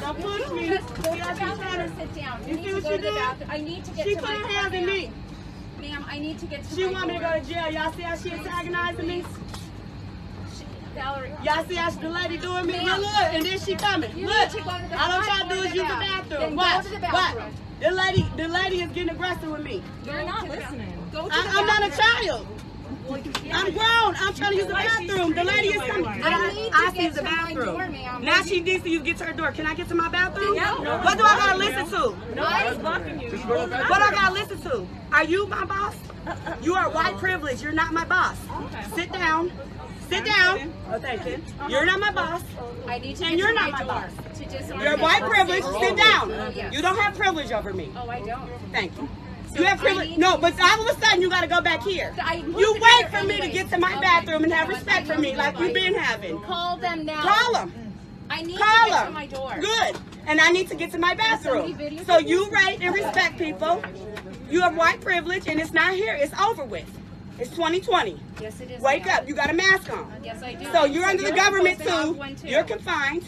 now. Don't push me. Just go to the bathroom sit down. You You see what she to the doing? bathroom. I need to get She to put my her door, hands in me. Ma'am, I need to get to She my want me to go to jail. Y'all see how she antagonizing me? She- Valerie. Y'all see how the lady doing me? Look, look, and then she coming. You Look, need to go to the all I'm bathroom. trying to do is the use the bathroom. Watch, go to the watch. The lady, the lady is getting aggressive with me. You're not listening. Go to I, I'm not a child. I'm grown. I'm trying to use the bathroom. The lady is coming. I need to I see get the to my bathroom. door, ma'am. Now she needs to use get to her door. Can I get to my bathroom? No. No. What do I gotta listen to? No, I was blocking you. What I gotta listen to? Are you my boss? You are white privilege. You're not my boss. Sit down. Sit down. Oh, thank you. You're not my boss. I need to And you're not my my boss. You're white privilege. Sit oh, down. You don't have privilege over me. Oh, I don't. Thank you. So You have privilege. No, but all of a sudden you gotta go back here. Moved You wait for me to get to my Okay. bathroom and have respect for me like you've been having. Call them now. Call them. I need Call to get to my door. Good. And I need to get to my bathroom. So you rate and respect people. You have white privilege and it's not here. It's over with. It's 2020. Yes, it is. Wake ma'am. up. You got a mask on. Yes, I do. So you're under the you're government supposed to too. too. You're confined.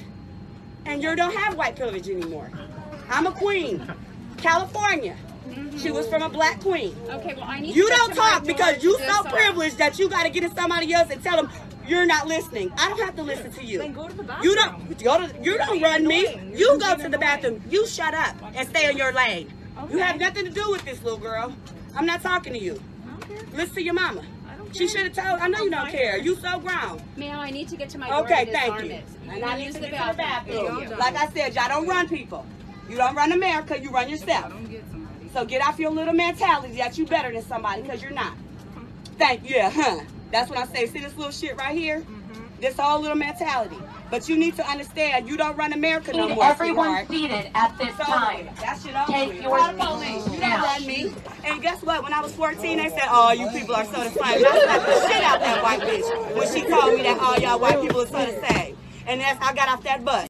And you don't have white privilege anymore. I'm a queen. California. Mm-hmm. She was from a black queen. Okay, well, I need You to don't talk because you so privileged that you got to get to somebody else and tell them you're not listening. I don't have to listen to you. Then go to the bathroom. You don't go to. You don't run me. You go to the bathroom. You shut up and stay in your lane. You have nothing to do with this little girl. I'm not talking to you. Listen to your mama. She should have told. I know you don't care. You so grown. Ma'am, I need to get to my Okay, thank you. You And I need to the get to the bathroom. you. Like I said, y'all don't run people. You don't run America. You run yourself. So get off your little mentality that you're better than somebody because you're not. Thank you. Yeah, huh? That's what I say. See this little shit right here? This whole little mentality. But you need to understand, you don't run America no Need more, everyone sweetheart. seated at this It's over time. with. That shit over Take with. your Call the seats police. You now. don't run me. And guess what? When I was 14, they said, oh, you people are so the same. I slapped the shit out that white bitch when she told me that all y'all white people are so the same. And that's I got off that bus.